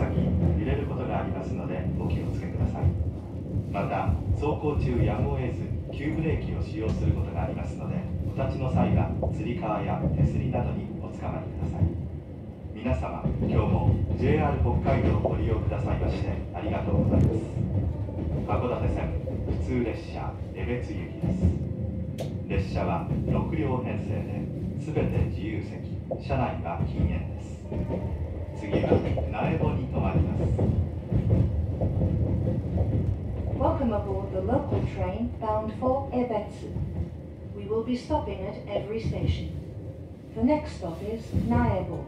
先揺れることがありますのでお気をつけください。また走行中やむを得ず急ブレーキを使用することがありますのでお立ちの際はつり革や手すりなどにおつかまりください。皆様今日も JR 北海道をご利用くださいましてありがとうございます。函館線普通列車江別行きです。列車は6両編成で全て自由席車内は禁煙です。次は苗穂に停まります Welcome aboard the local train bound for Ebetsu. We will be stopping at every station. The next stop is Naebo.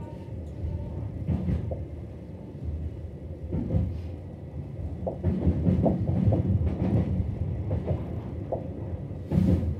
ま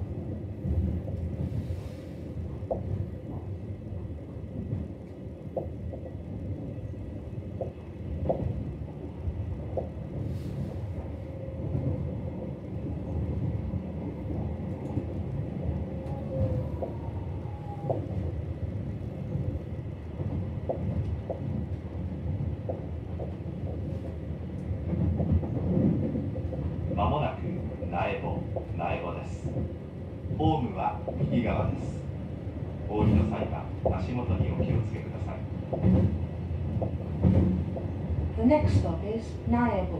苗穂苗穂です。ホームは右側です。お降りの際は足元にお気をつけください。The next stop is Naebo.